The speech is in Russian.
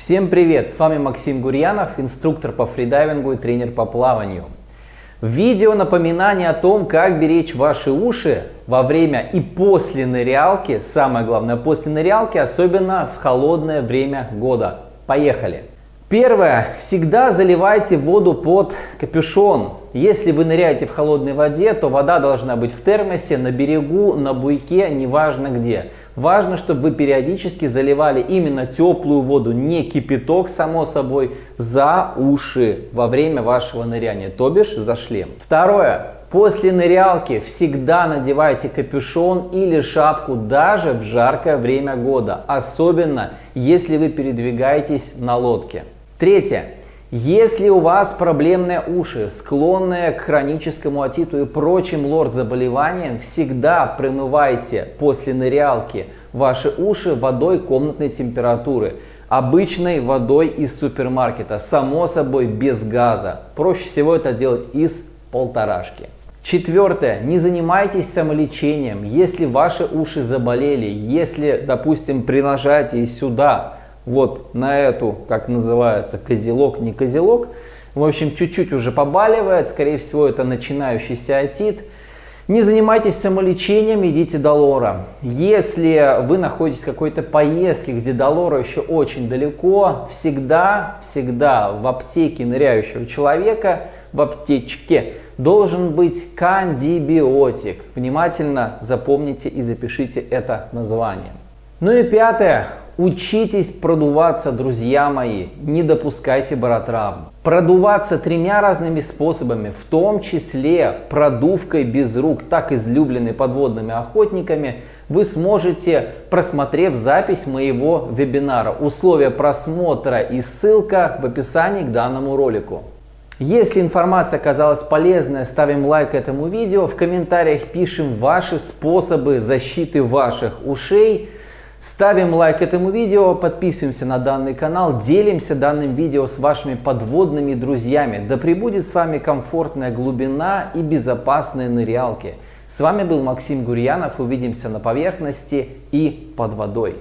Всем привет! С вами Максим Гурьянов, инструктор по фридайвингу и тренер по плаванию. Видео напоминание о том, как беречь ваши уши во время и после нырялки, самое главное после нырялки, особенно в холодное время года. Поехали! Первое. Всегда заливайте воду под капюшон. Если вы ныряете в холодной воде, то вода должна быть в термосе, на берегу, на буйке, неважно где. Важно, чтобы вы периодически заливали именно теплую воду, не кипяток, само собой, за уши во время вашего ныряния, то бишь за шлем. Второе. После нырялки всегда надевайте капюшон или шапку даже в жаркое время года, особенно если вы передвигаетесь на лодке. Третье. Если у вас проблемные уши, склонные к хроническому отиту и прочим лорд-заболеваниям, всегда промывайте после нырялки ваши уши водой комнатной температуры. Обычной водой из супермаркета, само собой без газа. Проще всего это делать из полторашки. Четвертое. Не занимайтесь самолечением. Если ваши уши заболели, если, допустим, принажаете сюда вот на эту, как называется, козелок, не козелок. В общем, чуть-чуть уже побаливает, скорее всего, это начинающийся отит. Не занимайтесь самолечением, идите до лора. Если вы находитесь в какой-то поездке, где до лора еще очень далеко, всегда, всегда в аптеке ныряющего человека, в аптечке, должен быть кандибиотик. Внимательно запомните и запишите это название. Ну и пятое. Учитесь продуваться, друзья мои, не допускайте баротравм. Продуваться тремя разными способами, в том числе продувкой без рук, так излюбленной подводными охотниками, вы сможете, просмотрев запись моего вебинара. Условия просмотра и ссылка в описании к данному ролику. Если информация оказалась полезной, ставим лайк этому видео, в комментариях пишем ваши способы защиты ваших ушей – Ставим лайк этому видео, подписываемся на данный канал, делимся данным видео с вашими подводными друзьями. Да пребудет с вами комфортная глубина и безопасные нырялки. С вами был Максим Гурьянов. Увидимся на поверхности и под водой.